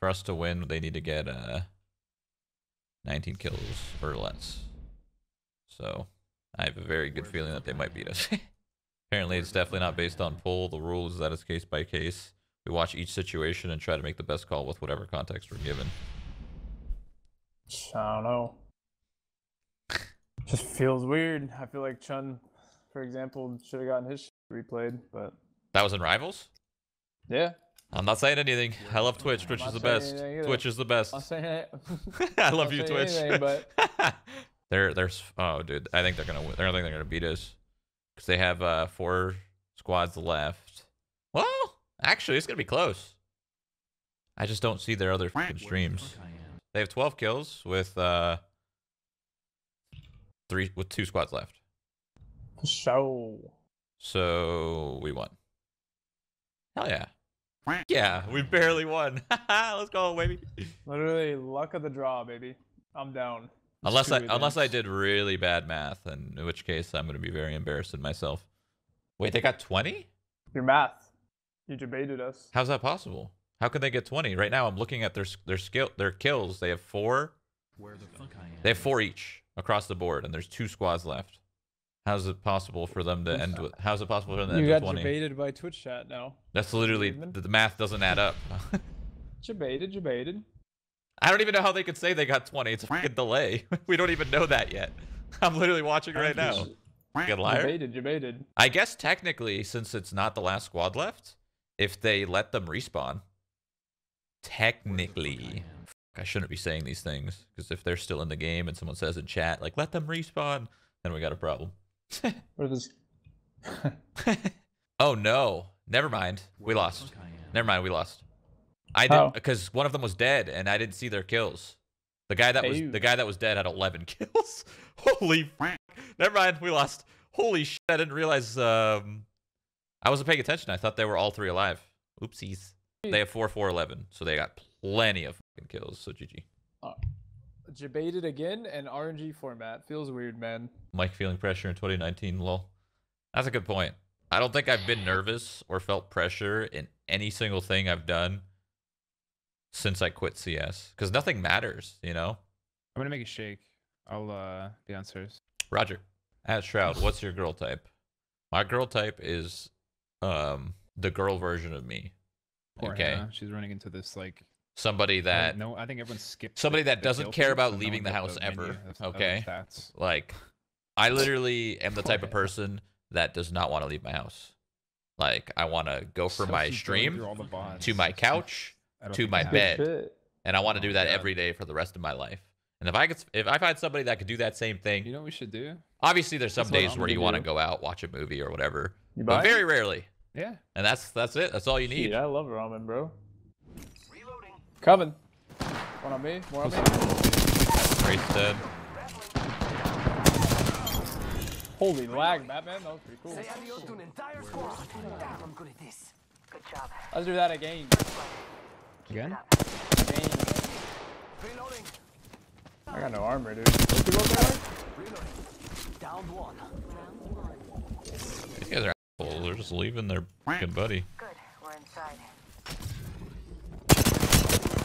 For us to win, they need to get uh 19 kills or less. So I have a very good feeling that they might beat us. Apparently, it's definitely not based on pull. The rule is that it's case by case. We watch each situation and try to make the best call with whatever context we're given. I don't know. Just feels weird. I feel like Chun, for example, should have gotten his replayed, but That was in Rivals? yeah. I'm not saying anything. I love Twitch. Twitch is the best. Twitch is the best. I'm saying it. I love you, Twitch. anything, but- they're they're oh dude, I think they're gonna win. I don't think they're gonna beat us because they have uh four squads left. Well, actually, it's gonna be close. I just don't see their other fucking streams. They have 12 kills with uh three with two squads left. So. So we won. Hell yeah. Yeah, we barely won. Let's go, baby. Literally luck of the draw, baby. I'm down. Unless I unless I did really bad math, and in which case I'm gonna be very embarrassed in myself. Wait, they got 20? Your math. You debated us. How's that possible? How could they get 20? Right now I'm looking at their their skill their kills. They have four. Where the fuck I am? They have four each across the board, and there's two squads left. How's it possible for them to end with? How's it possible for them to You end with 20? debated by Twitch chat now. That's literally the, the math doesn't add up. Debated, debated. I don't even know how they could say they got 20. It's a fucking delay. we don't even know that yet. I'm literally watching right now. Good liar. Debated, debated. I guess technically, since it's not the last squad left, if they let them respawn, technically, I shouldn't be saying these things because if they're still in the game and someone says in chat like "let them respawn," then we got a problem. What is oh no! Never mind. We lost. Never mind. We lost. I did because one of them was dead and I didn't see their kills. The guy that was Ew. the guy that was dead had 11 kills. Holy f- Never mind. We lost. Holy shit! I didn't realize. Um, I wasn't paying attention. I thought they were all three alive. Oopsies. They have four, four, eleven, so they got plenty of fucking kills. So GG. Debated again and RNG format feels weird, man. Mike feeling pressure in 2019. Lol. That's a good point. I don't think I've been nervous or felt pressure in any single thing I've done since I quit CS because nothing matters, you know. I'm gonna make a shake. I'll uh be downstairs. Roger. At Shroud, what's your girl type? My girl type is um the girl version of me. Poor Okay. Hannah, She's running into this like Somebody that don't. I think everyone skipped somebody the- that the doesn't care about so leaving one the house menu ever, of- of the okay? stats. like I literally am the type of person that does not want to leave my house. Like I want to go from So my stream through all the bots. to my couch to my bed. Shit. and I want to Oh do that God. every day for the rest of my life. And if I could, if I find somebody that could do that same thing, You know what we should do? obviously there's some That's days where you want to go out, watch a movie or whatever, You but buy? very rarely. Yeah. And that's that's it. That's all you need. Shit, I love ramen, bro. Coming. One on me. More on me. Race dead. Holy lag, Batman. That was pretty cool. Say adios to an entire squad. Damn, I'm good at this. Good job. Let's do that again. Again? Again. Reloading. I got no armor, dude. What's the goal there? Reloading. Down one. These guys are assholes. They're just leaving their fucking buddy. Good, we're inside.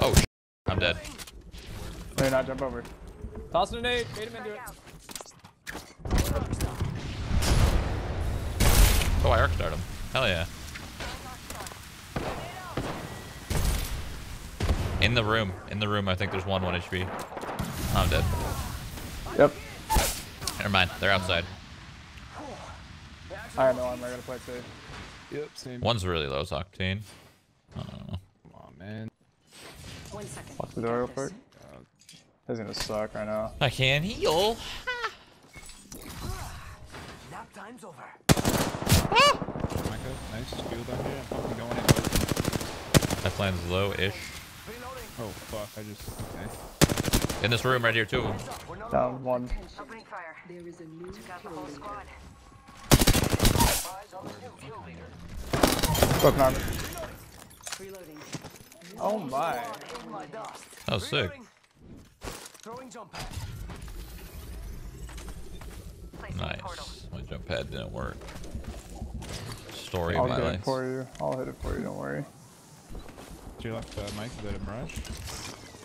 Oh, sh- I'm dead. No, not. Jump over. Toss it a nade. Bait him into it. Oh, I arc start him. Hell yeah. In the room. In the room. I think there's one one HP. I'm dead. Yep. Never mind. They're outside. I got no armor. I gotta play it safe. Yep. Same. One's really low, Octane. I don't know. Come on, man. One second. Lock the door real quick. This is gonna suck right now. I can heal. Nap time's over. Micah, nice. Shield on here. I'm fucking going in. open. That plan's low-ish. Oh fuck! I just. Okay. In this room right here too. Down one. Opening fire. There is a new Got the whole squad. eyes on the new kill leader. Broken armor. Reloading. Oh my. In my. That was sick. Throwing jump pad. Nice. My jump pad didn't work. Story I'll of my do it for you. I'll hit it for you. Don't worry. To your left, uh, Mike, is that a Mirage?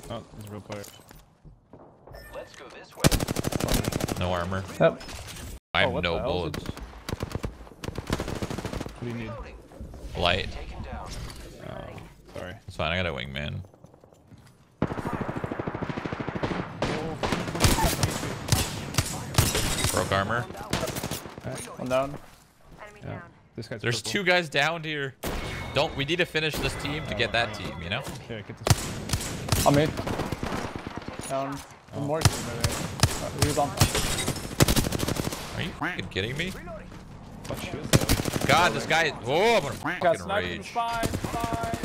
Oh, there's a real player. No armor. Yep. I have Oh, what no the hell is it? bullets. What do you need? Light. Oh, sorry. It's fine. I got a wingman. Broke armor. One down. Enemy Yeah. down. This guy's There's purple. two guys down here. Don't we need to finish this team to get that team? You know. Here, get this. On me. Down. One more team right there. Uh, he was on. Are you fucking kidding me? What shit? God, this guy. Whoa, I'm gonna fucking rage. spine. Spine.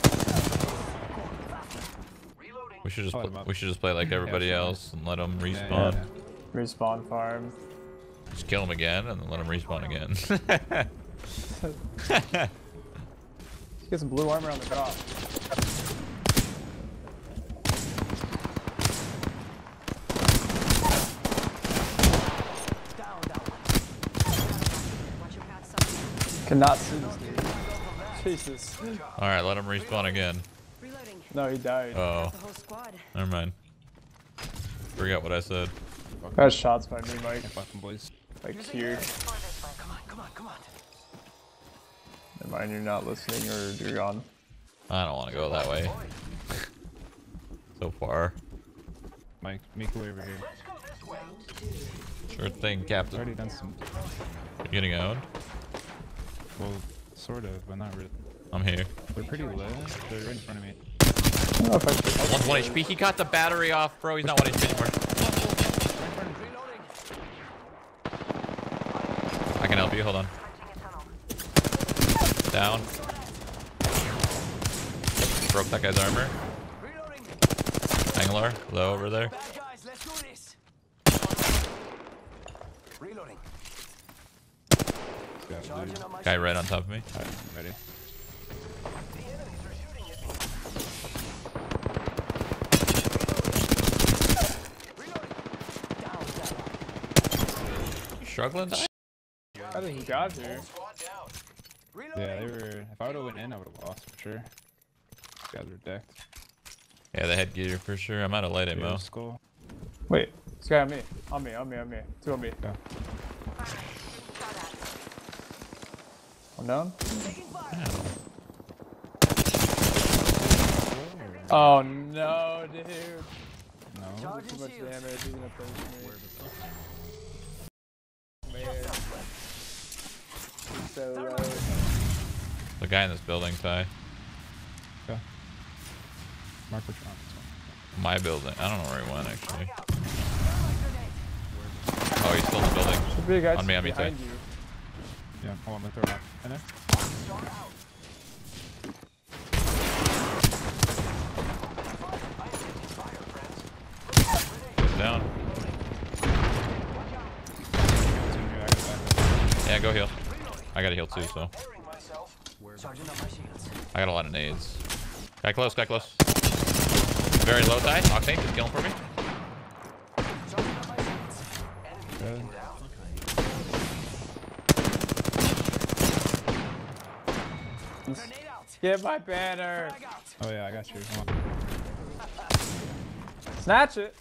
We should just Light pl- him up. we should just play like everybody sure. else and let them respawn. yeah, yeah. Respawn farm. Just kill them again and then let them respawn again. Get some blue armor on the drop. Watch your path, son. Cannot see this dude. Jesus. All right, let them respawn again. Reloading. No, he died. Oh, The whole squad. never mind. Forget what I said. Got shots by me, Mike. Fucking boys. Like here. Come on, come on, come on. Never mind, you're not listening or you're gone. I don't want to go that way. so far. Mike, make way over here. Sure thing, Captain. already done some. You getting owned? Well, sort of, but not really. I'm here. They're pretty low. They're right in front of me. I don't know if I should. 1 HP. He got the battery off, bro. He's not 1 HP anymore. I can help you. Hold on. Punching a tunnel. Down. Broke that guy's armor. Reloading. Anglar, low over there. Bad guys, let's do this. Reloading. Got blue. Charging on my Guy right on top of me. Alright, ready. The enemies are shooting at me. Reloading. Down, down. Struggling? I think he got here. Yeah, they were. If I would have went in, I would have lost for sure. These guys are decked. Yeah, the headgear for sure. I'm out of light Yeah, ammo. skull. Wait, this guy on me. On me, on me, on me. Two on me. Yeah. Shot at. One down. Taking. Oh no, dude. No. Too much damage. He's gonna finish me. Man. So low. The guy in this building, Ty. Mark which one. My building. I don't know where he went, actually. Oh, he's still in the building. Should be a guy On me, on me, behind Tay. you. Yeah, hold on, let me throw it out. In there? Down. It's in here, I got back. Yeah, go heal. I gotta heal too, so. Clearing myself. Charging up my shields. I got a lot of nades. Guy close, guy close. Very low die. Octane, just kill him for me. Charging up my shields. Enemy Good. down. Grenade out. Get my banner. Oh yeah, I got you. Hold on. Snatch it.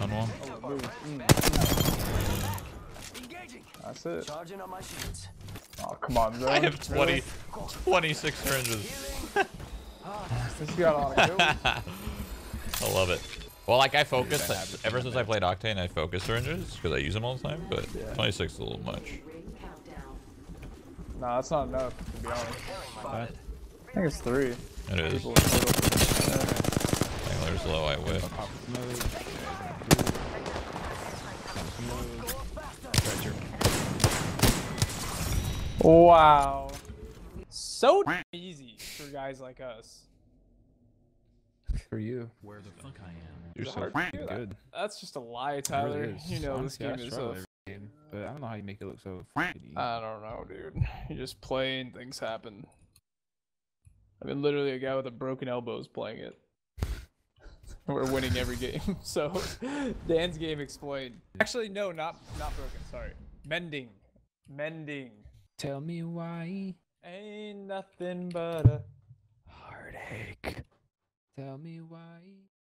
On one. Oh, move. Engaging. That's it. Charging up my shields. Oh, come on, bro. I have 20, Really? 26 syringes. This got all the. I love it. Well, like I focus, ever since I played Octane, I focus syringes because I use them all the time, but Yeah. 26 is a little much. Ring. Nah, that's not enough, to be honest. That. I think it's three. It is. People in total. Angler's low, I whip. Pop mode. Mode. Right here. Wow. So easy for guys like us. For you. Where the fuck I am. You're so hard to fucking do that? good. That's just a lie, Tyler. really. You know Honestly, this game is struggle so. game, but I don't know how you make it look so easy. I don't know, dude. You just play and things happen. I mean, literally, a guy with a broken elbow is playing it. We're winning every game. So, Dan's game explained. Actually, no, not not broken. Sorry, mending, mending. Tell me why Ain't nothing but a heartache. Tell me why.